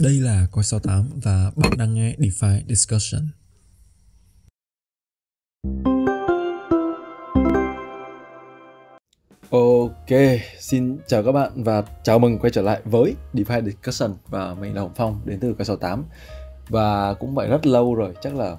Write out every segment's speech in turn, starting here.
Đây là Coi 68 và bạn đang nghe DeFi Discussion. Ok, xin chào các bạn và chào mừng quay trở lại với DeFi Discussion và mình là Hồng Phong đến từ Coi 68 và cũng vậy rất lâu rồi, chắc là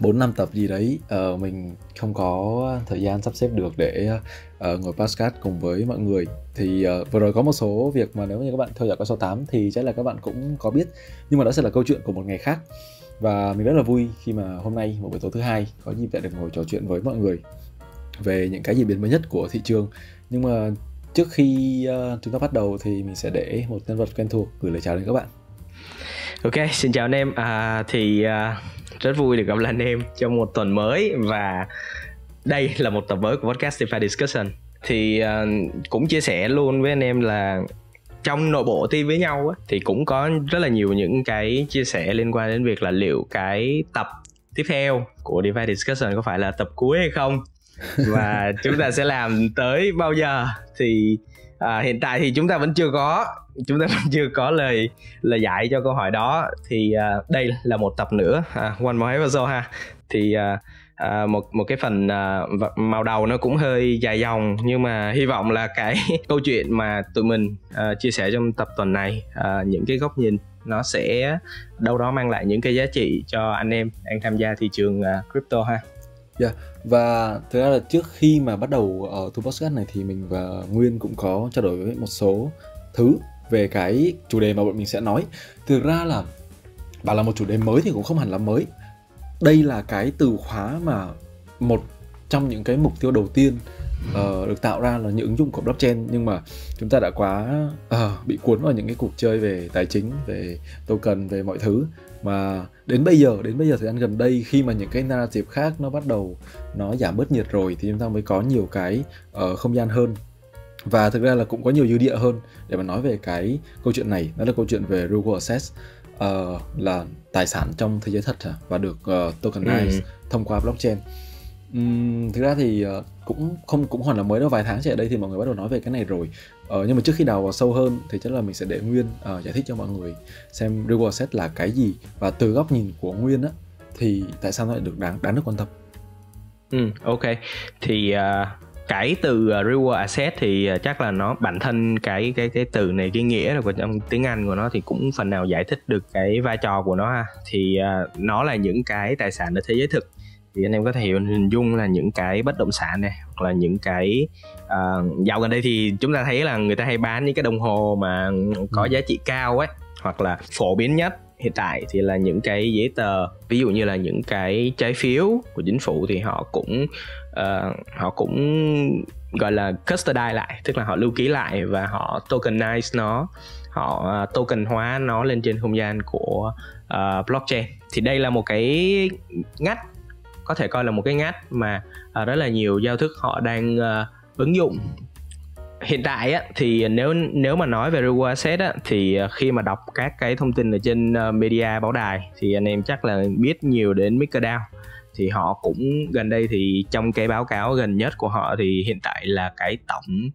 bốn năm tập gì đấy uh, mình không có thời gian sắp xếp được để uh, ngồi podcast cùng với mọi người. Thì uh, vừa rồi có một số việc mà nếu như các bạn theo dõi qua số 8 thì chắc là các bạn cũng có biết nhưng mà đó sẽ là câu chuyện của một ngày khác. Và mình rất là vui khi mà hôm nay một buổi tối thứ hai có dịp lại được ngồi trò chuyện với mọi người về những cái gì biến mới nhất của thị trường. Nhưng mà trước khi uh, chúng ta bắt đầu thì mình sẽ để một nhân vật quen thuộc gửi lời chào đến các bạn. Ok, xin chào anh em. À, thì uh, rất vui được gặp lại anh em trong một tuần mới. Và đây là một tập mới của podcast DeFi Discussion. Thì uh, cũng chia sẻ luôn với anh em là trong nội bộ team với nhau á, thì cũng có rất là nhiều những cái chia sẻ liên quan đến việc là liệu cái tập tiếp theo của DeFi Discussion có phải là tập cuối hay không. Và chúng ta sẽ làm tới bao giờ. Thì à, hiện tại thì chúng ta vẫn chưa có chúng ta vẫn chưa có lời lời giải cho câu hỏi đó thì uh, đây là một tập nữa à, one more episode ha thì à, uh, một một cái phần uh, màu đầu nó cũng hơi dài dòng nhưng mà hy vọng là cái câu chuyện mà tụi mình uh, chia sẻ trong tập tuần này uh, những cái góc nhìn nó sẽ đâu đó mang lại những cái giá trị cho anh em đang tham gia thị trường uh, crypto ha. Yeah. Và thực ra là trước khi mà bắt đầu ở uh, podcast này thì mình và Nguyên cũng có trao đổi với một số thứ về cái chủ đề mà bọn mình sẽ nói. Thực ra là bảo là một chủ đề mới thì cũng không hẳn là mới. Đây là cái từ khóa mà một trong những cái mục tiêu đầu tiên uh, được tạo ra là những ứng dụng của blockchain. Nhưng mà chúng ta đã quá uh, bị cuốn vào những cái cuộc chơi về tài chính về token về mọi thứ. Mà đến bây giờ đến bây giờ thời gian gần đây khi mà những cái narrative khác nó bắt đầu nó giảm bớt nhiệt rồi thì chúng ta mới có nhiều cái uh, không gian hơn và thực ra là cũng có nhiều dư địa hơn để mà nói về cái câu chuyện này đó là câu chuyện về real world assets uh, là tài sản trong thế giới thật và được uh, tokenize ừ. thông qua blockchain. Um, thực ra thì uh, cũng không cũng hoàn là mới đâu vài tháng trở đây thì mọi người bắt đầu nói về cái này rồi. Uh, nhưng mà trước khi đào vào sâu hơn thì chắc là mình sẽ để Nguyên uh, giải thích cho mọi người xem real world asset là cái gì và từ góc nhìn của Nguyên á thì tại sao nó lại được đáng đáng được quan tâm. Ừ, ok. Thì uh, cái từ uh, real asset thì uh, chắc là nó bản thân cái cái cái từ này cái nghĩa là của trong tiếng Anh của nó thì cũng phần nào giải thích được cái vai trò của nó ha. Thì uh, nó là những cái tài sản ở thế giới thực. Thì anh em có thể hiểu hình dung là những cái bất động sản này hoặc là những cái uh, dạo gần đây thì chúng ta thấy là người ta hay bán những cái đồng hồ mà có ừ. giá trị cao ấy hoặc là phổ biến nhất hiện tại thì là những cái giấy tờ. Ví dụ như là những cái trái phiếu của chính phủ thì họ cũng uh, họ cũng gọi là custodize lại tức là họ lưu ký lại và họ tokenize nó. Họ uh, token hóa nó lên trên không gian của uh, blockchain. Thì đây là một cái ngách có thể coi là một cái ngách mà uh, rất là nhiều giao thức họ đang uh, ứng dụng. Hiện tại á thì nếu nếu mà nói về reward asset á thì khi mà đọc các cái thông tin ở trên media báo đài thì anh em chắc là biết nhiều đến MakerDAO thì họ cũng gần đây thì trong cái báo cáo gần nhất của họ thì hiện tại là cái tổng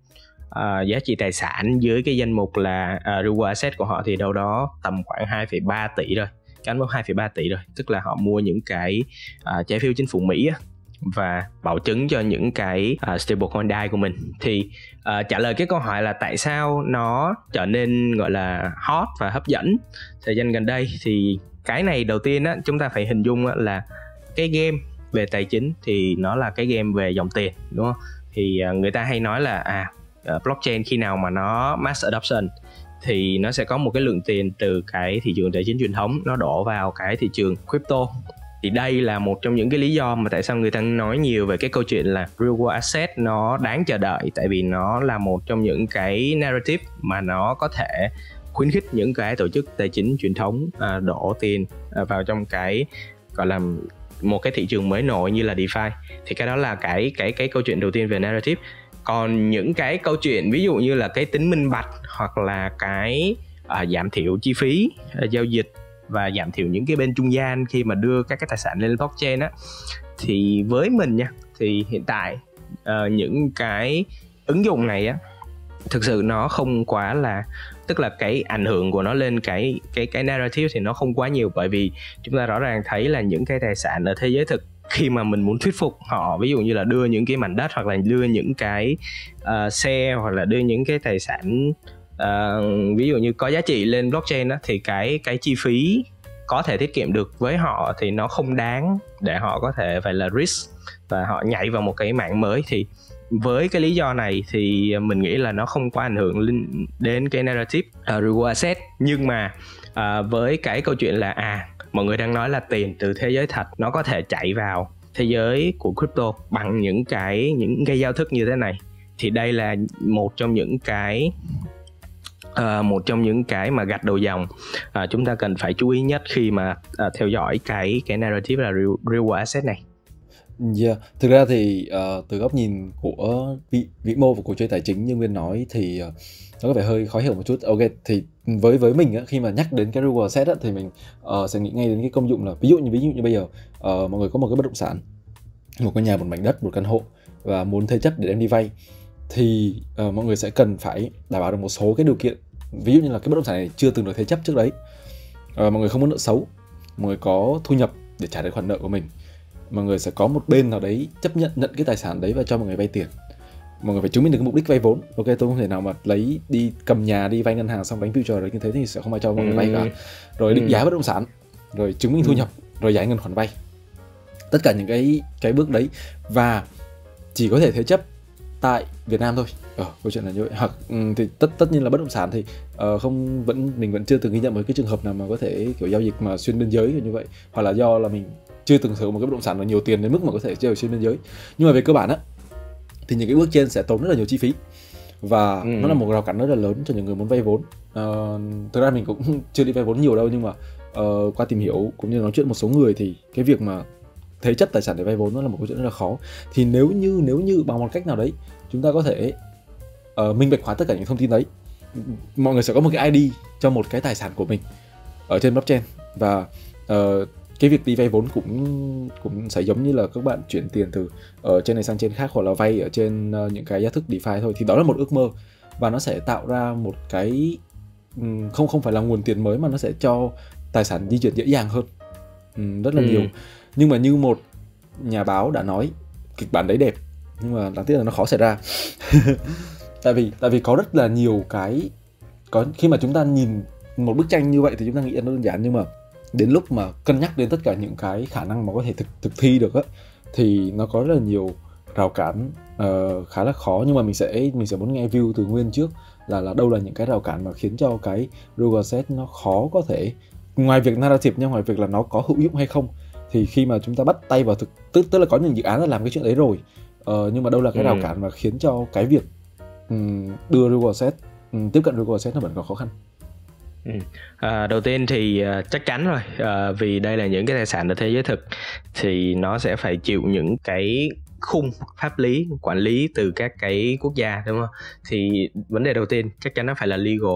uh, giá trị tài sản dưới cái danh mục là uh, reward asset của họ thì đâu đó tầm khoảng 2,3 tỷ rồi cán mốc 2,3 tỷ rồi tức là họ mua những cái uh, trái phiếu chính phủ Mỹ á, và bảo chứng cho những cái uh, stablecoin DAI của mình. Thì uh, trả lời cái câu hỏi là tại sao nó trở nên gọi là hot và hấp dẫn thời gian gần đây thì cái này đầu tiên á chúng ta phải hình dung á, là cái game về tài chính thì nó là cái game về dòng tiền, đúng không? Thì à, người ta hay nói là à, à blockchain khi nào mà nó mass adoption thì nó sẽ có một cái lượng tiền từ cái thị trường tài chính truyền thống, nó đổ vào cái thị trường crypto. Thì đây là một trong những cái lý do mà tại sao người ta nói nhiều về cái câu chuyện là real world asset nó đáng chờ đợi, tại vì nó là một trong những cái narrative mà nó có thể khuyến khích những cái tổ chức tài chính truyền thống à, đổ tiền vào trong cái, gọi là một cái thị trường mới nổi như là DeFi thì cái đó là cái cái cái câu chuyện đầu tiên về narrative. Còn những cái câu chuyện ví dụ như là cái tính minh bạch hoặc là cái uh, giảm thiểu chi phí uh, giao dịch và giảm thiểu những cái bên trung gian khi mà đưa các cái tài sản lên blockchain á thì với mình nha thì hiện tại uh, những cái ứng dụng này á thực sự nó không quá là tức là cái ảnh hưởng của nó lên cái cái cái narrative thì nó không quá nhiều. Bởi vì chúng ta rõ ràng thấy là những cái tài sản ở thế giới thực khi mà mình muốn thuyết phục họ ví dụ như là đưa những cái mảnh đất hoặc là đưa những cái uh, xe hoặc là đưa những cái tài sản uh, ví dụ như có giá trị lên blockchain đó thì cái cái chi phí có thể tiết kiệm được với họ thì nó không đáng để họ có thể phải là risk và họ nhảy vào một cái mạng mới. Thì với cái lý do này thì mình nghĩ là nó không có ảnh hưởng đến cái narrative. Uh, reward asset. Nhưng mà uh, với cái câu chuyện là à mọi người đang nói là tiền từ thế giới thật nó có thể chạy vào thế giới của crypto bằng những cái những cái giao thức như thế này thì đây là một trong những cái uh, một trong những cái mà gạch đầu dòng uh, chúng ta cần phải chú ý nhất khi mà uh, theo dõi cái cái narrative là real, real world asset này Yeah, thực ra thì uh, từ góc nhìn của vĩ, vĩ mô và cuộc chơi tài chính như Nguyên nói thì uh, nó có vẻ hơi khó hiểu một chút. Ok, thì với với mình á, khi mà nhắc đến cái reward set á, thì mình uh, sẽ nghĩ ngay đến cái công dụng là ví dụ như ví dụ như bây giờ uh, mọi người có một cái bất động sản, một cái nhà, một mảnh đất, một căn hộ và muốn thế chấp để đem đi vay thì uh, mọi người sẽ cần phải đảm bảo được một số cái điều kiện ví dụ như là cái bất động sản này chưa từng được thế chấp trước đấy uh, mọi người không có nợ xấu mọi người có thu nhập để trả được khoản nợ của mình mọi người sẽ có một bên nào đấy chấp nhận nhận cái tài sản đấy và cho mọi người vay tiền. Mọi người phải chứng minh được cái mục đích vay vốn. Ok tôi không thể nào mà lấy đi cầm nhà đi vay ngân hàng xong đánh future đấy như thế thì sẽ không ai cho mọi người vay cả. Ừ. rồi định ừ. giá bất động sản rồi chứng minh thu ừ. nhập rồi giải ngân khoản vay. Tất cả những cái cái bước đấy và chỉ có thể thế chấp tại Việt Nam thôi. Ờ, câu chuyện là như vậy. Hoặc thì tất tất nhiên là bất động sản thì uh, không vẫn mình vẫn chưa từng ghi nhận một cái trường hợp nào mà có thể kiểu giao dịch mà xuyên biên giới như vậy. Hoặc là do là mình chưa từng sở hữu một cái bất động sản là nhiều tiền đến mức mà có thể chơi ở xuyên biên giới. Nhưng mà về cơ bản á thì những cái bước trên sẽ tốn rất là nhiều chi phí. Và ừ. nó là một rào cản rất là lớn cho những người muốn vay vốn. Uh, thực ra mình cũng chưa đi vay vốn nhiều đâu nhưng mà uh, qua tìm hiểu cũng như nói chuyện một số người thì cái việc mà thế chấp tài sản để vay vốn nó là một câu chuyện rất là khó. Thì nếu như nếu như bằng một cách nào đấy chúng ta có thể uh, minh bạch hóa tất cả những thông tin đấy. Mọi người sẽ có một cái ID cho một cái tài sản của mình ở trên blockchain. Và uh, cái việc đi vay vốn cũng cũng sẽ giống như là các bạn chuyển tiền từ ở trên này sang trên khác hoặc là vay ở trên uh, những cái giá thức DeFi thôi thì đó là một ước mơ. Và nó sẽ tạo ra một cái không không phải là nguồn tiền mới mà nó sẽ cho tài sản di chuyển dễ dàng hơn. Rất là ừ. nhiều. Nhưng mà như một nhà báo đã nói kịch bản đấy đẹp nhưng mà đáng tiếc là nó khó xảy ra. Tại vì tại vì có rất là nhiều cái có khi mà chúng ta nhìn một bức tranh như vậy thì chúng ta nghĩ là nó đơn giản nhưng mà đến lúc mà cân nhắc đến tất cả những cái khả năng mà có thể thực thực thi được á thì nó có rất là nhiều rào cản uh, khá là khó nhưng mà mình sẽ mình sẽ muốn nghe view từ nguyên trước là là đâu là những cái rào cản mà khiến cho cái Google set nó khó có thể ngoài việc narrative nhưng ngoài việc là nó có hữu dụng hay không thì khi mà chúng ta bắt tay vào thực tức tức là có những dự án đã làm cái chuyện đấy rồi uh, nhưng mà đâu là cái rào ừ. cản mà khiến cho cái việc um, đưa Google set um, tiếp cận Google set nó vẫn có khó khăn Ừ. À, đầu tiên thì uh, chắc chắn rồi. Uh, vì đây là những cái tài sản ở thế giới thực thì nó sẽ phải chịu những cái khung pháp lý quản lý từ các cái quốc gia đúng không? Thì vấn đề đầu tiên chắc chắn nó phải là legal.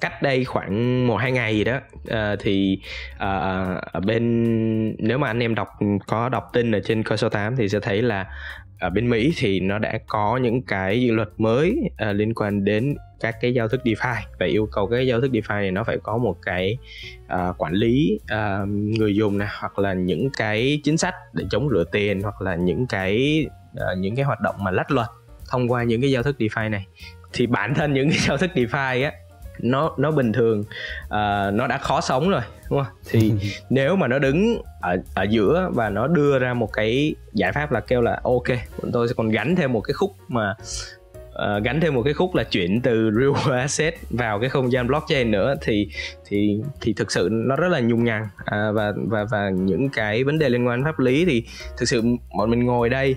Cách đây khoảng một hai ngày gì đó uh, thì uh, ở bên nếu mà anh em đọc có đọc tin ở trên cơ số 8 thì sẽ thấy là ở bên Mỹ thì nó đã có những cái dự luật mới uh, liên quan đến các cái giao thức DeFi và yêu cầu các cái giao thức DeFi này nó phải có một cái uh, quản lý uh, người dùng này hoặc là những cái chính sách để chống rửa tiền hoặc là những cái uh, những cái hoạt động mà lách luật thông qua những cái giao thức DeFi này. Thì bản thân những cái giao thức DeFi á nó nó bình thường. Uh, nó đã khó sống rồi đúng không? Thì nếu mà nó đứng ở ở giữa và nó đưa ra một cái giải pháp là kêu là ok bọn tôi sẽ còn gắn thêm một cái khúc mà uh, gắn thêm một cái khúc là chuyển từ real asset vào cái không gian blockchain nữa. Thì thì thì thực sự nó rất là nhung nhằn à, và và và những cái vấn đề liên quan pháp lý thì thực sự bọn mình ngồi đây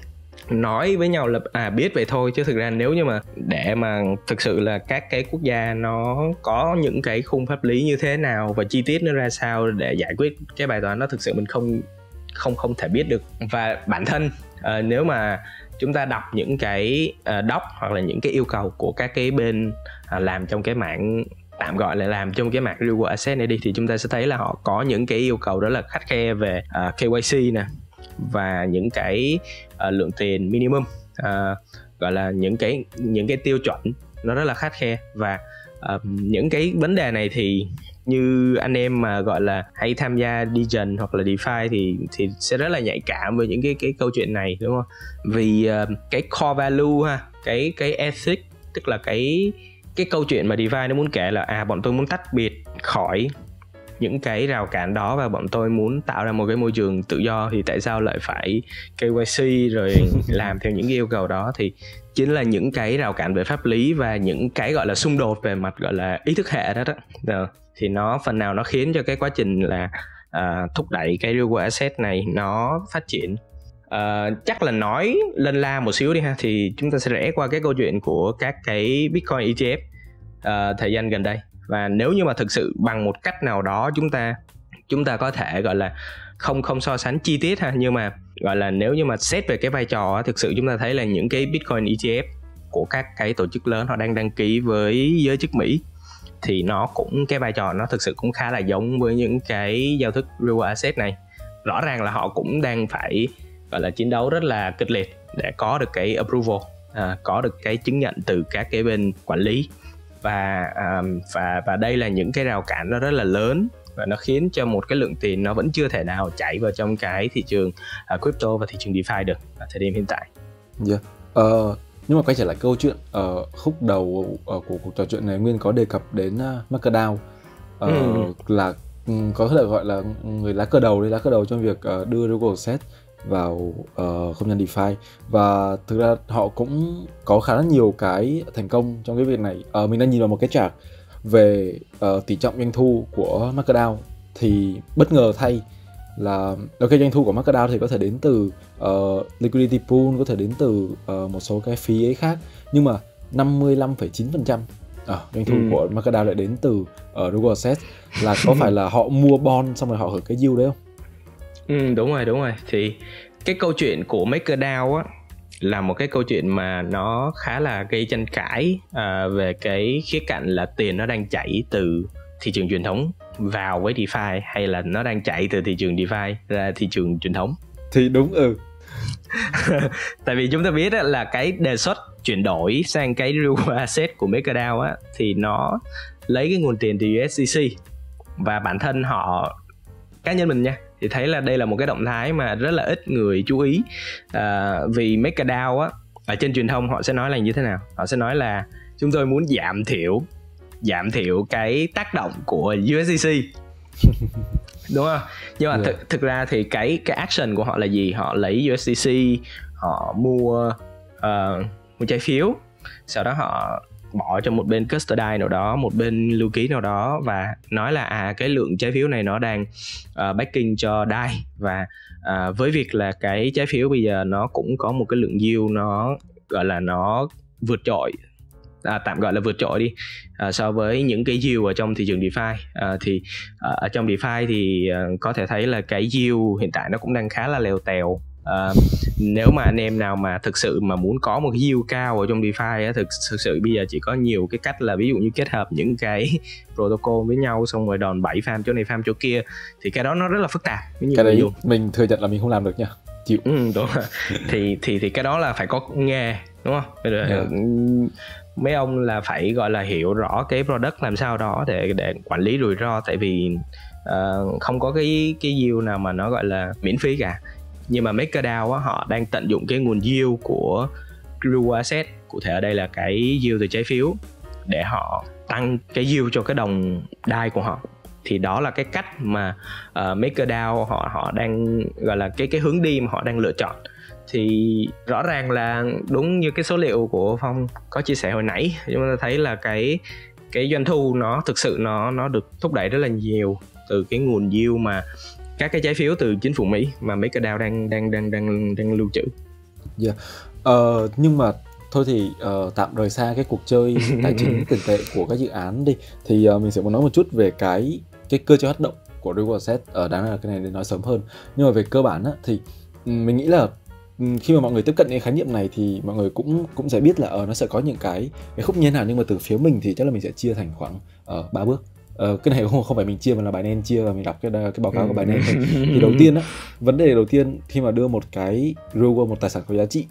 nói với nhau là à biết vậy thôi chứ thực ra nếu như mà để mà thực sự là các cái quốc gia nó có những cái khung pháp lý như thế nào và chi tiết nó ra sao để giải quyết cái bài toán đó thực sự mình không không không thể biết được. Và bản thân uh, nếu mà chúng ta đọc những cái uh, doc hoặc là những cái yêu cầu của các cái bên uh, làm trong cái mạng tạm gọi là làm trong cái mạng real world asset này đi thì chúng ta sẽ thấy là họ có những cái yêu cầu đó là khắt khe về ờ, uh, KYC nè và những cái uh, lượng tiền minimum uh, gọi là những cái những cái tiêu chuẩn nó rất là khắt khe và uh, những cái vấn đề này thì như anh em mà gọi là hay tham gia Degen hoặc là DeFi thì thì sẽ rất là nhạy cảm với những cái cái câu chuyện này đúng không? Vì uh, cái core value ha, cái cái ethic tức là cái cái câu chuyện mà DeFi nó muốn kể là à bọn tôi muốn tách biệt khỏi những cái rào cản đó và bọn tôi muốn tạo ra một cái môi trường tự do thì tại sao lại phải KYC rồi làm theo những cái yêu cầu đó? Thì chính là những cái rào cản về pháp lý và những cái gọi là xung đột về mặt gọi là ý thức hệ đó đó. Thì nó phần nào nó khiến cho cái quá trình là uh, thúc đẩy cái real world asset này nó phát triển. Uh, chắc là nói lên la một xíu đi ha thì chúng ta sẽ rẽ qua cái câu chuyện của các cái bitcoin ETF uh, ờ, thời gian gần đây và nếu như mà thực sự bằng một cách nào đó chúng ta chúng ta có thể gọi là không không so sánh chi tiết ha nhưng mà gọi là nếu như mà xét về cái vai trò thực sự chúng ta thấy là những cái bitcoin ETF của các cái tổ chức lớn họ đang đăng ký với giới chức Mỹ thì nó cũng cái vai trò nó thực sự cũng khá là giống với những cái giao thức real asset này. Rõ ràng là họ cũng đang phải gọi là chiến đấu rất là kịch liệt để có được cái approval à, có được cái chứng nhận từ các cái bên quản lý và um, và và đây là những cái rào cản nó rất là lớn và nó khiến cho một cái lượng tiền nó vẫn chưa thể nào chảy vào trong cái thị trường uh, crypto và thị trường DeFi được ở thời điểm hiện tại. Yeah. Uh, nhưng mà quay trở lại câu chuyện ở ờ, uh, khúc đầu uh, của cuộc trò chuyện này Nguyên có đề cập đến uh, MakerDAO uh, ừ. là um, có thể gọi là người lá cờ đầu đấy lá cờ đầu trong việc uh, đưa Google Set vào uh, không gian DeFi và thực ra họ cũng có khá là nhiều cái thành công trong cái việc này. Uh, mình đang nhìn vào một cái chart về uh, tỷ trọng doanh thu của MakerDAO thì bất ngờ thay là ok doanh thu của MakerDAO thì có thể đến từ uh, liquidity pool có thể đến từ uh, một số cái phí ấy khác nhưng mà 55,9% à, doanh thu ừ. của MakerDAO lại đến từ uh, Google Assets là có phải là họ mua bond xong rồi họ hưởng cái yield đấy không? Ừ đúng rồi đúng rồi. Thì cái câu chuyện của MakerDAO á là một cái câu chuyện mà nó khá là gây tranh cãi à, về cái khía cạnh là tiền nó đang chảy từ thị trường truyền thống vào với DeFi hay là nó đang chạy từ thị trường DeFi ra thị trường truyền thống. Thì đúng ừ. Tại vì chúng ta biết là cái đề xuất chuyển đổi sang cái real asset của MakerDAO á thì nó lấy cái nguồn tiền từ USDC và bản thân họ cá nhân mình nha thì thấy là đây là một cái động thái mà rất là ít người chú ý. À, vì MakerDAO á ở trên truyền thông họ sẽ nói là như thế nào? Họ sẽ nói là chúng tôi muốn giảm thiểu giảm thiểu cái tác động của USDC đúng không? Nhưng mà yeah. thực thực ra thì cái cái action của họ là gì? Họ lấy USDC họ mua uh, mua trái phiếu. Sau đó họ bỏ cho một bên custody nào đó một bên lưu ký nào đó và nói là à cái lượng trái phiếu này nó đang uh, backing cho DAI. Và uh, với việc là cái trái phiếu bây giờ nó cũng có một cái lượng yield nó gọi là nó vượt trội à, tạm gọi là vượt trội đi à, so với những cái yield ở trong thị trường DeFi. À, thì à, ở trong DeFi thì à, có thể thấy là cái yield hiện tại nó cũng đang khá là lèo tèo uh, nếu mà anh em nào mà thực sự mà muốn có một cái yield cao ở trong DeFi á, thực, thực sự bây giờ chỉ có nhiều cái cách là ví dụ như kết hợp những cái protocol với nhau xong rồi đòn bẩy farm chỗ này farm chỗ kia thì cái đó nó rất là phức tạp cái đấy dùng. mình thừa nhận là mình không làm được nha chịu ừ, đúng rồi. thì thì thì cái đó là phải có nghề đúng không giờ yeah. mấy ông là phải gọi là hiểu rõ cái product làm sao đó để để quản lý rủi ro tại vì uh, không có cái cái yield nào mà nó gọi là miễn phí cả nhưng mà MakerDAO á, họ đang tận dụng cái nguồn yield của real asset cụ thể ở đây là cái yield từ trái phiếu để họ tăng cái yield cho cái đồng đai của họ. Thì đó là cái cách mà ờ, uh, MakerDAO họ họ đang gọi là cái cái hướng đi mà họ đang lựa chọn. Thì rõ ràng là đúng như cái số liệu của phong có chia sẻ hồi nãy chúng ta thấy là cái cái doanh thu nó thực sự nó nó được thúc đẩy rất là nhiều từ cái nguồn yield mà các cái trái phiếu từ chính phủ Mỹ mà MakerDAO đang đang đang đang đang lưu trữ. Yeah. Uh, nhưng mà thôi thì uh, tạm rời xa cái cuộc chơi tài chính tiền tệ của các dự án đi thì uh, mình sẽ muốn nói một chút về cái cái cơ chế hoạt động của Real Asset ở uh, đáng là cái này để nói sớm hơn nhưng mà về cơ bản á, thì um, mình nghĩ là khi mà mọi người tiếp cận cái khái niệm này thì mọi người cũng cũng sẽ biết là uh, nó sẽ có những cái cái khúc như thế nào nhưng mà từ phía mình thì chắc là mình sẽ chia thành khoảng uh, 3 bước uh, cái này không không phải mình chia mà là bài nên chia và mình đọc cái cái báo cáo của bài nên thì đầu tiên á vấn đề đầu tiên khi mà đưa một cái reward một tài sản có giá trị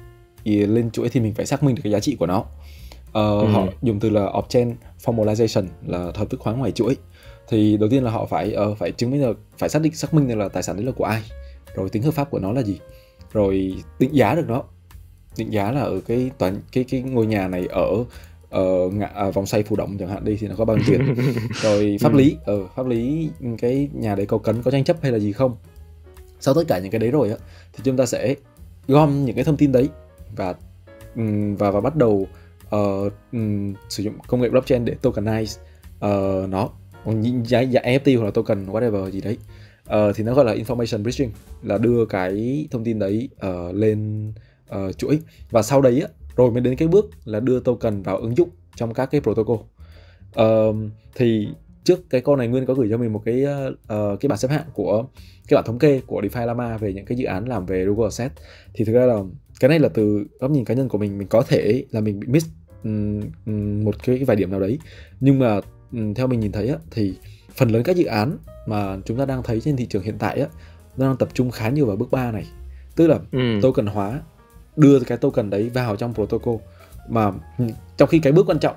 thì lên chuỗi thì mình phải xác minh được cái giá trị của nó. Uh, ừ. họ dùng từ là off-chain formalization là hợp thức hóa ngoài chuỗi. Thì đầu tiên là họ phải uh, phải chứng minh là phải xác định xác minh là tài sản đấy là của ai. Rồi tính hợp pháp của nó là gì. Rồi định giá được nó. Định giá là ở cái toàn cái cái ngôi nhà này ở ở ngã, à, vòng xoay phù động chẳng hạn đi thì nó có bao nhiêu tiền? Rồi pháp lý ở ừ, pháp lý cái nhà đấy có cấn có tranh chấp hay là gì không? Sau tất cả những cái đấy rồi á thì chúng ta sẽ gom những cái thông tin đấy và và và bắt đầu uh, um, sử dụng công nghệ blockchain để tokenize uh, nó. Giá giá NFT hoặc là token whatever gì đấy. Uh, thì nó gọi là information bridging là đưa cái thông tin đấy uh, lên uh, chuỗi. Và sau đấy á, rồi mới đến cái bước là đưa token vào ứng dụng trong các cái protocol. Uh, thì trước cái con này nguyên có gửi cho mình một cái uh, cái bảng xếp hạng của cái bảng thống kê của DeFi Lama về những cái dự án làm về Google Asset. Thì thực ra là cái này là từ góc nhìn cá nhân của mình mình có thể là mình bị miss um, một cái, cái vài điểm nào đấy. Nhưng mà um, theo mình nhìn thấy á, thì phần lớn các dự án mà chúng ta đang thấy trên thị trường hiện tại á nó đang tập trung khá nhiều vào bước 3 này. Tức là ừ. token hóa đưa cái token đấy vào trong protocol mà trong khi cái bước quan trọng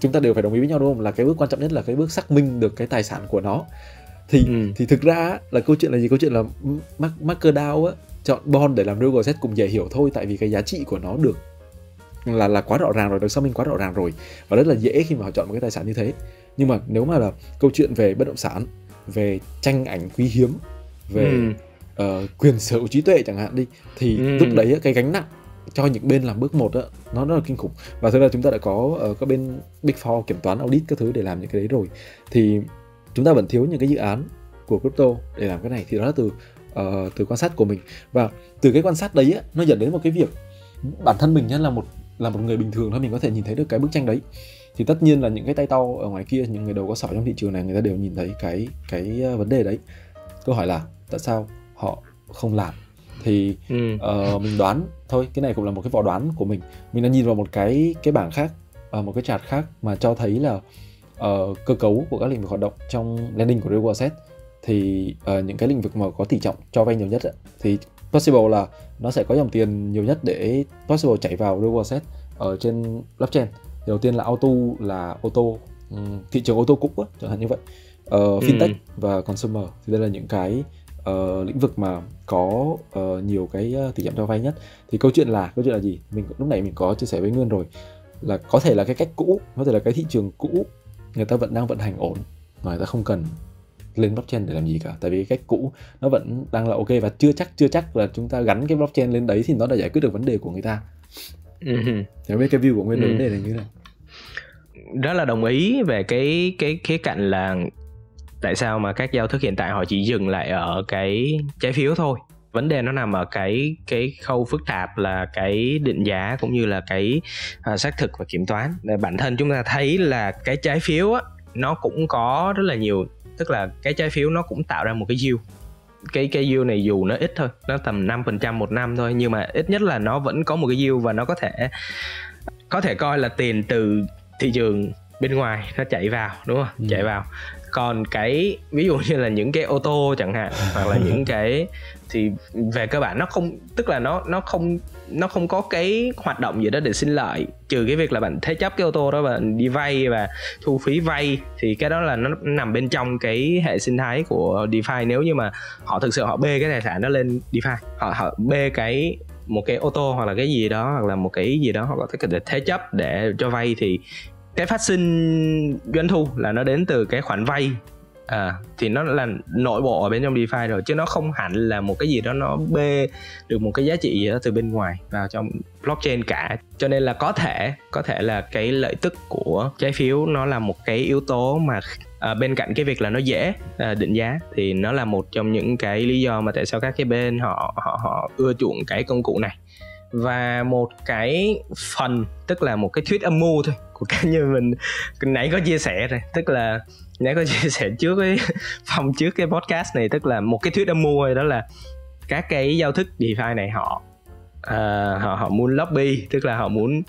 chúng ta đều phải đồng ý với nhau đúng không là cái bước quan trọng nhất là cái bước xác minh được cái tài sản của nó thì ừ. thì thực ra là câu chuyện là gì câu chuyện là marker DAO á chọn bond để làm Google set cũng dễ hiểu thôi tại vì cái giá trị của nó được là là quá rõ ràng rồi được xác minh quá rõ ràng rồi và rất là dễ khi mà họ chọn một cái tài sản như thế nhưng mà nếu mà là câu chuyện về bất động sản về tranh ảnh quý hiếm về ừ. uh, quyền sở hữu trí tuệ chẳng hạn đi thì ừ. lúc đấy cái gánh nặng cho những bên làm bước một đó, nó rất là kinh khủng. Và thực ra chúng ta đã có uh, các bên big four kiểm toán audit các thứ để làm những cái đấy rồi. Thì chúng ta vẫn thiếu những cái dự án của crypto để làm cái này. Thì đó là từ uh, từ quan sát của mình. Và từ cái quan sát đấy á, nó dẫn đến một cái việc bản thân mình là một là một người bình thường thôi mình có thể nhìn thấy được cái bức tranh đấy. Thì tất nhiên là những cái tay to ở ngoài kia những người đầu có sỏi trong thị trường này người ta đều nhìn thấy cái cái ờ, vấn đề đấy. Câu hỏi là tại sao họ không làm? Thì ừ. uh, mình đoán thôi cái này cũng là một cái vò đoán của mình. Mình đã nhìn vào một cái cái bảng khác uh, một cái chart khác mà cho thấy là uh, cơ cấu của các lĩnh vực hoạt động trong lending của real asset. Thì uh, những cái lĩnh vực mà có tỷ trọng cho vay nhiều nhất ấy, thì possible là nó sẽ có dòng tiền nhiều nhất để possible chảy vào real asset ở trên blockchain. Đầu tiên là auto là ô tô thị trường ô tô cũ á, chẳng hạn như vậy. Uh, fintech ừ. và consumer. Thì đây là những cái uh, lĩnh vực mà có uh, nhiều cái tỷ trọng cho vay nhất. Thì câu chuyện là câu chuyện là gì? Mình lúc này mình có chia sẻ với nguyên rồi là có thể là cái cách cũ có thể là cái thị trường cũ người ta vẫn đang vận hành ổn mà người ta không cần lên blockchain để làm gì cả. Tại vì cái cách cũ nó vẫn đang là ok và chưa chắc chưa chắc là chúng ta gắn cái blockchain lên đấy thì nó đã giải quyết được vấn đề của người ta. Ừ. thì biết cái view của nguyên ừ. vấn đề này như thế nào? Rất là đồng ý về cái cái khía cạnh là tại sao mà các giao thức hiện tại họ chỉ dừng lại ở cái trái phiếu thôi? Vấn đề nó nằm ở cái cái khâu phức tạp là cái định giá cũng như là cái uh, xác thực và kiểm toán. Để bản thân chúng ta thấy là cái trái phiếu á nó cũng có rất là nhiều tức là cái trái phiếu nó cũng tạo ra một cái yield. Cái cái yield này dù nó ít thôi nó tầm 5% một năm thôi nhưng mà ít nhất là nó vẫn có một cái yield và nó có thể có thể coi là tiền từ thị trường bên ngoài nó chạy vào đúng không? Ừ. chạy vào còn cái ví dụ như là những cái ô tô chẳng hạn hoặc là những cái thì về cơ bản nó không tức là nó nó không nó không có cái hoạt động gì đó để xin lợi trừ cái việc là bạn thế chấp cái ô tô đó và đi vay và thu phí vay thì cái đó là nó nằm bên trong cái hệ sinh thái của DeFi. Nếu như mà họ thực sự họ bê cái tài sản đó lên DeFi họ họ bê cái một cái ô tô hoặc là cái gì đó hoặc là một cái gì đó họ có thể thế chấp để cho vay thì cái phát sinh doanh thu là nó đến từ cái khoản vay. À, thì nó là nội bộ ở bên trong DeFi rồi chứ nó không hẳn là một cái gì đó nó bê được một cái giá trị gì đó từ bên ngoài vào trong blockchain cả. Cho nên là có thể có thể là cái lợi tức của trái phiếu nó là một cái yếu tố mà à, bên cạnh cái việc là nó dễ à, định giá thì nó là một trong những cái lý do mà tại sao các cái bên họ họ họ ưa chuộng cái công cụ này và một cái phần tức là một cái thuyết âm mưu thôi của cá nhân mình. Nãy có chia sẻ rồi tức là nãy có chia sẻ trước cái phòng trước cái podcast này tức là một cái thuyết âm mưu thôi đó là các cái giao thức DeFi này họ uh, họ họ muốn lobby tức là họ muốn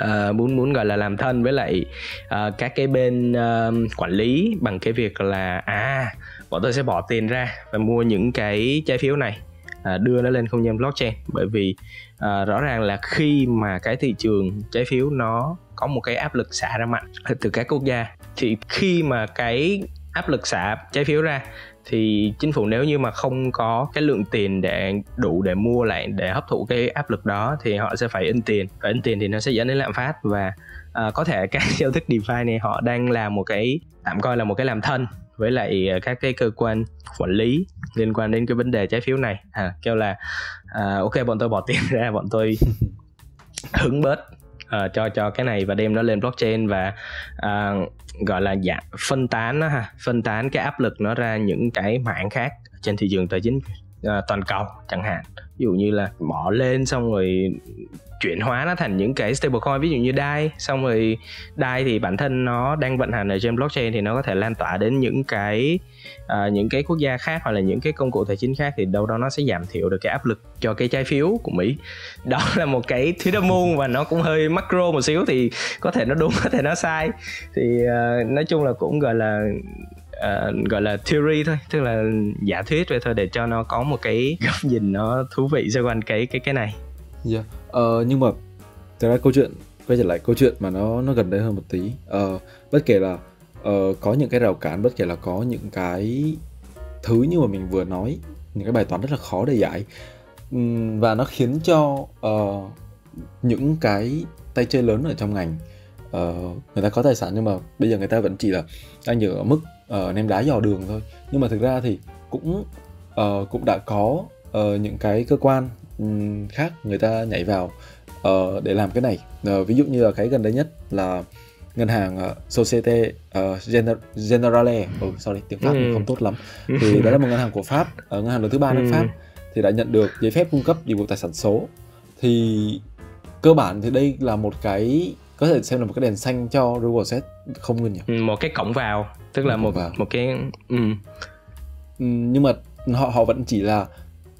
uh, muốn muốn gọi là làm thân với lại uh, các cái bên uh, quản lý bằng cái việc là à bọn tôi sẽ bỏ tiền ra và mua những cái trái phiếu này. À, đưa nó lên không gian blockchain. Bởi vì à, rõ ràng là khi mà cái thị trường trái phiếu nó có một cái áp lực xả ra mạnh từ các quốc gia thì khi mà cái áp lực xả trái phiếu ra thì chính phủ nếu như mà không có cái lượng tiền để đủ để mua lại để hấp thụ cái áp lực đó thì họ sẽ phải in tiền. Và in tiền thì nó sẽ dẫn đến lạm phát. Và uh, có thể các giao thức DeFi này họ đang làm một cái tạm coi là một cái làm thân với lại à, các cái cơ quan quản lý liên quan đến cái vấn đề trái phiếu này. À, kêu là uh, ok bọn tôi bỏ tiền ra bọn tôi hứng bớt uh, cho cho cái này và đem nó lên blockchain và uh, gọi là dạng phân tán nó ha phân tán cái áp lực nó ra những cái mảng khác trên thị trường tài chính uh, toàn cầu chẳng hạn ví dụ như là bỏ lên xong rồi chuyển hóa nó thành những cái stablecoin ví dụ như DAI. Xong rồi DAI thì bản thân nó đang vận hành ở trên blockchain thì nó có thể lan tỏa đến những cái uh, những cái quốc gia khác hoặc là những cái công cụ tài chính khác thì đâu đó nó sẽ giảm thiểu được cái áp lực cho cái trái phiếu của Mỹ. Đó là một cái thứ môn và nó cũng hơi macro một xíu thì có thể nó đúng có thể nó sai. Thì uh, nói chung là cũng gọi là uh, gọi là theory thôi tức là giả thuyết vậy thôi để cho nó có một cái góc nhìn nó thú vị xoay quanh cái cái cái này. Yeah. uh, nhưng mà thực ra câu chuyện quay trở lại câu chuyện mà nó nó gần đây hơn một tí. Uh, bất kể là uh, có những cái rào cản bất kể là có những cái thứ như mà mình vừa nói những cái bài toán rất là khó để giải. Um, và nó khiến cho uh, những cái tay chơi lớn ở trong ngành uh, người ta có tài sản nhưng mà bây giờ người ta vẫn chỉ là đang ở mức uh, ném đá dò đường thôi. Nhưng mà thực ra thì cũng uh, cũng đã có uh, những cái cơ quan um, khác người ta nhảy vào uh, để làm cái này. Uh, ví dụ như là cái gần đây nhất là ngân hàng uh, Societe uh, Gener- Generale. Oh, sorry tiếng Pháp ừ. không tốt lắm. Thì đó là một ngân hàng của Pháp uh, ngân hàng lớn thứ ba nước ừ. Pháp thì đã nhận được giấy phép cung cấp dịch vụ tài sản số. Thì cơ bản thì đây là một cái có thể xem là một cái đèn xanh cho Google Set không nguyên nhỉ? Ừ, một cái cổng vào tức là một vào. một cái ừ. ừ. nhưng mà họ họ vẫn chỉ là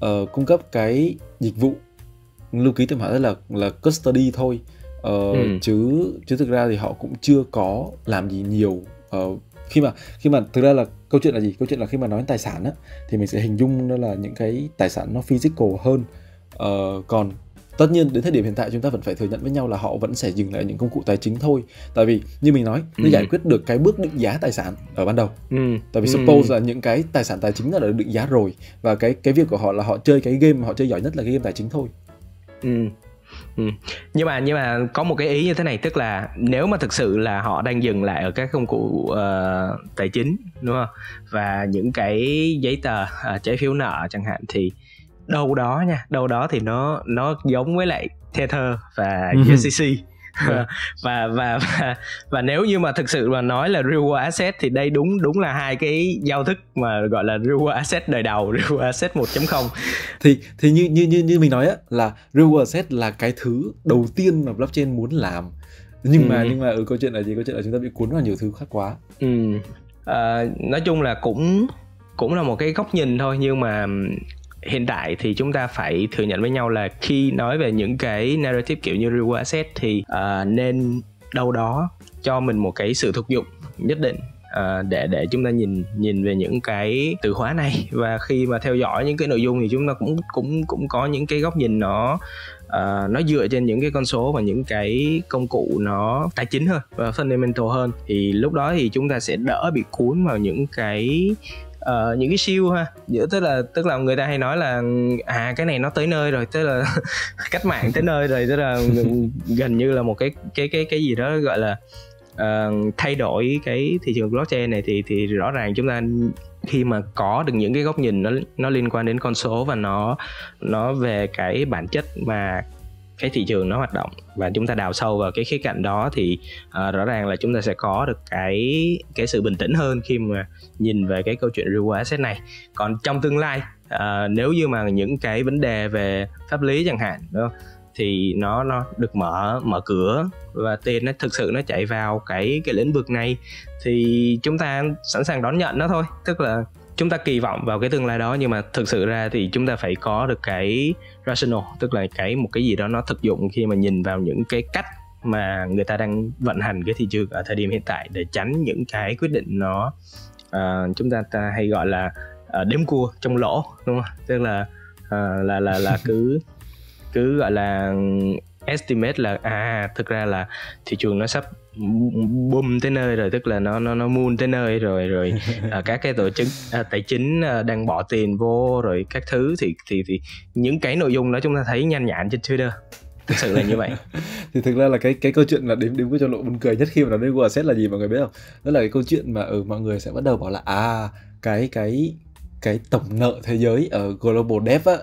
uh, cung cấp cái dịch vụ lưu ký tài khoản rất là là custody thôi uh, ừ. chứ chứ thực ra thì họ cũng chưa có làm gì nhiều uh, khi mà khi mà thực ra là câu chuyện là gì câu chuyện là khi mà nói tài sản á thì mình sẽ hình dung đó là những cái tài sản nó physical hơn uh, còn tất nhiên đến thời điểm hiện tại chúng ta vẫn phải thừa nhận với nhau là họ vẫn sẽ dừng lại những công cụ tài chính thôi tại vì như mình nói nó ừ. giải quyết được cái bước định giá tài sản ở ban đầu ừ. tại vì ừ. suppose là những cái tài sản tài chính đã được định giá rồi và cái cái việc của họ là họ chơi cái game mà họ chơi giỏi nhất là cái game tài chính thôi ừ. Ừ. nhưng mà nhưng mà có một cái ý như thế này tức là nếu mà thực sự là họ đang dừng lại ở các công cụ uh, tài chính đúng không và những cái giấy tờ uh, trái phiếu nợ chẳng hạn thì đâu đó nha đâu đó thì nó nó giống với lại Tether và USDC và, và và và và nếu như mà thực sự mà nói là real world asset thì đây đúng đúng là hai cái giao thức mà gọi là real world asset đời đầu real world asset 1.0 thì thì như như như như mình nói á là real world asset là cái thứ đầu tiên mà blockchain muốn làm. Nhưng ừ. mà nhưng mà ở câu chuyện là gì câu chuyện là chúng ta bị cuốn vào nhiều thứ khác quá. Ừ. À, nói chung là cũng cũng là một cái góc nhìn thôi nhưng mà hiện tại thì chúng ta phải thừa nhận với nhau là khi nói về những cái narrative kiểu như reward asset thì uh, nên đâu đó cho mình một cái sự thực dụng nhất định uh, để để chúng ta nhìn nhìn về những cái từ khóa này. Và khi mà theo dõi những cái nội dung thì chúng ta cũng cũng cũng có những cái góc nhìn nó uh, nó dựa trên những cái con số và những cái công cụ nó tài chính hơn và fundamental hơn. Thì lúc đó thì chúng ta sẽ đỡ bị cuốn vào những cái uh, những cái siêu ha. Tức là tức là người ta hay nói là à cái này nó tới nơi rồi tức là cách mạng tới nơi rồi tức là gần như là một cái cái cái cái gì đó gọi là uh, thay đổi cái thị trường blockchain này thì thì rõ ràng chúng ta khi mà có được những cái góc nhìn nó nó liên quan đến con số và nó nó về cái bản chất mà cái thị trường nó hoạt động và chúng ta đào sâu vào cái khía cạnh đó thì uh, rõ ràng là chúng ta sẽ có được cái cái sự bình tĩnh hơn khi mà nhìn về cái câu chuyện real asset này còn trong tương lai uh, nếu như mà những cái vấn đề về pháp lý chẳng hạn đúng không? thì nó nó được mở mở cửa và tiền nó thực sự nó chạy vào cái cái lĩnh vực này thì chúng ta sẵn sàng đón nhận nó thôi tức là chúng ta kỳ vọng vào cái tương lai đó nhưng mà thực sự ra thì chúng ta phải có được cái rational tức là cái một cái gì đó nó thực dụng khi mà nhìn vào những cái cách mà người ta đang vận hành cái thị trường ở thời điểm hiện tại để tránh những cái quyết định nó uh, chúng ta, ta hay gọi là uh, đếm cua trong lỗ đúng không? Tức là uh, là là là cứ cứ gọi là estimate là à thực ra là thị trường nó sắp bum tới nơi rồi tức là nó nó nó moon tới nơi rồi rồi à, các cái tổ chức à, tài chính à, đang bỏ tiền vô rồi các thứ thì thì thì những cái nội dung đó chúng ta thấy nhanh nhản trên Twitter. Thực sự là như vậy. Thì thực ra là cái cái câu chuyện là đến đến cái cho lộ buồn cười nhất khi mà nó đến Google Set là gì mọi người biết không? Đó là cái câu chuyện mà ở ừ, mọi người sẽ bắt đầu bảo là à cái cái cái tổng nợ thế giới ở global debt á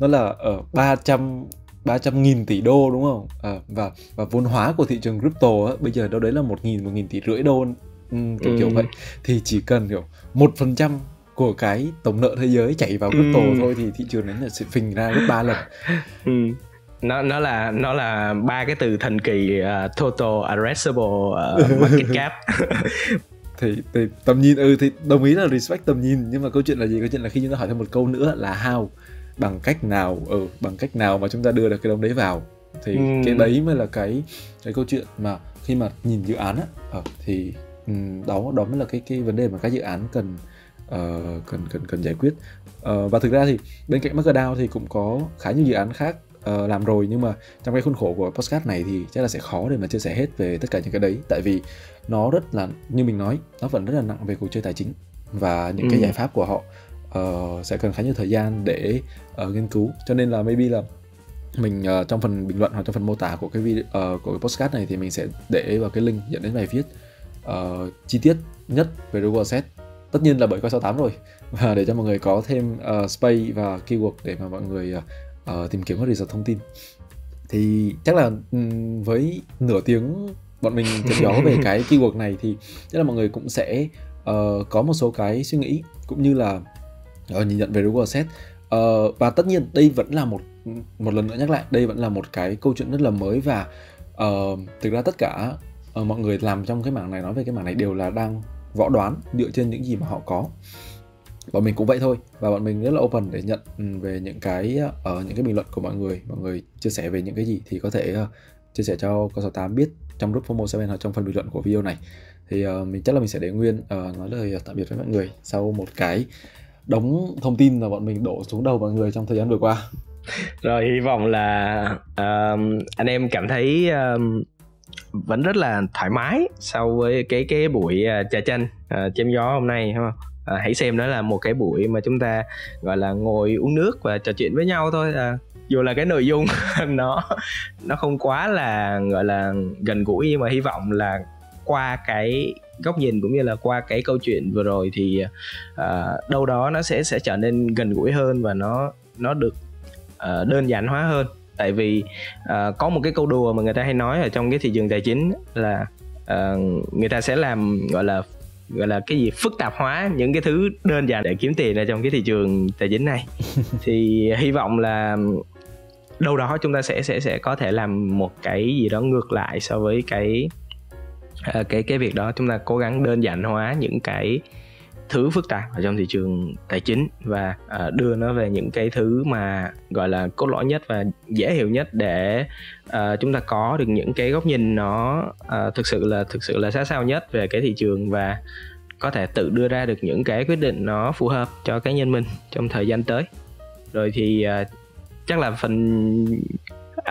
nó là ở 300 300 nghìn tỷ đô đúng không? À, và và vốn hóa của thị trường crypto á, bây giờ đâu đấy là một nghìn một nghìn tỷ rưỡi đô um, kiểu ừ. kiểu vậy thì chỉ cần kiểu một phần trăm của cái tổng nợ thế giới chảy vào crypto ừ. thôi thì thị trường đấy là sẽ phình ra gấp ba lần. Ừ nó nó là nó là ba cái từ thần kỳ uh, total addressable uh, market cap thì, thì tầm nhìn ừ thì đồng ý là respect tầm nhìn nhưng mà câu chuyện là gì câu chuyện là khi chúng ta hỏi thêm một câu nữa là how bằng cách nào ừ bằng cách nào mà chúng ta đưa được cái đồng đấy vào thì ừ. cái đấy mới là cái cái câu chuyện mà khi mà nhìn dự án á ờ, thì um, đó đó mới là cái cái vấn đề mà các dự án cần uh, cần cần cần giải quyết uh, và thực ra thì bên cạnh MakerDAO thì cũng có khá nhiều dự án khác uh, làm rồi nhưng mà trong cái khuôn khổ của podcast này thì chắc là sẽ khó để mà chia sẻ hết về tất cả những cái đấy tại vì nó rất là như mình nói nó vẫn rất là nặng về cuộc chơi tài chính và những ừ. cái giải pháp của họ uh, sẽ cần khá nhiều thời gian để uh, nghiên cứu. Cho nên là maybe là mình uh, trong phần bình luận hoặc trong phần mô tả của cái video uh, của cái podcast này thì mình sẽ để vào cái link dẫn đến bài viết uh, chi tiết nhất về Google Set tất nhiên là bởi coi 68 rồi. Và để cho mọi người có thêm uh, space và keyword để mà mọi người uh, uh, tìm kiếm các research thông tin. Thì chắc là um, với nửa tiếng bọn mình chém gió về cái keyword này thì chắc là mọi người cũng sẽ uh, có một số cái suy nghĩ cũng như là ờ, nhìn nhận về Google Set. Ờ, và tất nhiên đây vẫn là một một lần nữa nhắc lại đây vẫn là một cái câu chuyện rất là mới và uh, thực ra tất cả uh, mọi người làm trong cái mảng này nói về cái mảng này đều là đang võ đoán dựa trên những gì mà họ có. Bọn mình cũng vậy thôi và bọn mình rất là open để nhận ừ, về những cái ở uh, những cái bình luận của mọi người. Mọi người chia sẻ về những cái gì thì có thể uh, chia sẻ cho con số 8 biết trong group Fomo 7 hoặc trong phần bình luận của video này. Thì uh, mình chắc là mình sẽ để nguyên uh, nói lời tạm biệt với mọi người sau một cái đống thông tin mà bọn mình đổ xuống đầu mọi người trong thời gian vừa qua. Rồi hy vọng là uh, anh em cảm thấy uh, vẫn rất là thoải mái sau với cái cái buổi uh, trà chanh uh, chém gió hôm nay đúng không uh, hãy xem đó là một cái buổi mà chúng ta gọi là ngồi uống nước và trò chuyện với nhau thôi. Uh, dù là cái nội dung nó nó không quá là gọi là gần gũi nhưng mà hy vọng là qua cái góc nhìn cũng như là qua cái câu chuyện vừa rồi thì uh, đâu đó nó sẽ sẽ trở nên gần gũi hơn và nó nó được uh, đơn giản hóa hơn. Tại vì uh, có một cái câu đùa mà người ta hay nói ở trong cái thị trường tài chính là uh, người ta sẽ làm gọi là gọi là cái gì phức tạp hóa những cái thứ đơn giản để kiếm tiền ở trong cái thị trường tài chính này. Thì hy vọng là đâu đó chúng ta sẽ sẽ sẽ có thể làm một cái gì đó ngược lại so với cái uh, cái cái việc đó chúng ta cố gắng đơn giản hóa những cái thứ phức tạp ở trong thị trường tài chính và uh, đưa nó về những cái thứ mà gọi là cốt lõi nhất và dễ hiểu nhất để uh, chúng ta có được những cái góc nhìn nó uh, thực sự là thực sự là sát sao nhất về cái thị trường và có thể tự đưa ra được những cái quyết định nó phù hợp cho cá nhân mình trong thời gian tới. Rồi thì uh, chắc là phần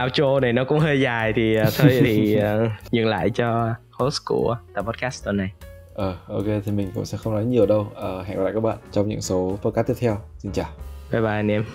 outro này nó cũng hơi dài thì uh, thôi thì uh, dừng lại cho host của tập podcast tuần này Ờ, ok thì mình cũng sẽ không nói nhiều đâu. Ờ, hẹn gặp lại các bạn trong những số podcast tiếp theo. Xin chào. Bye bye anh em.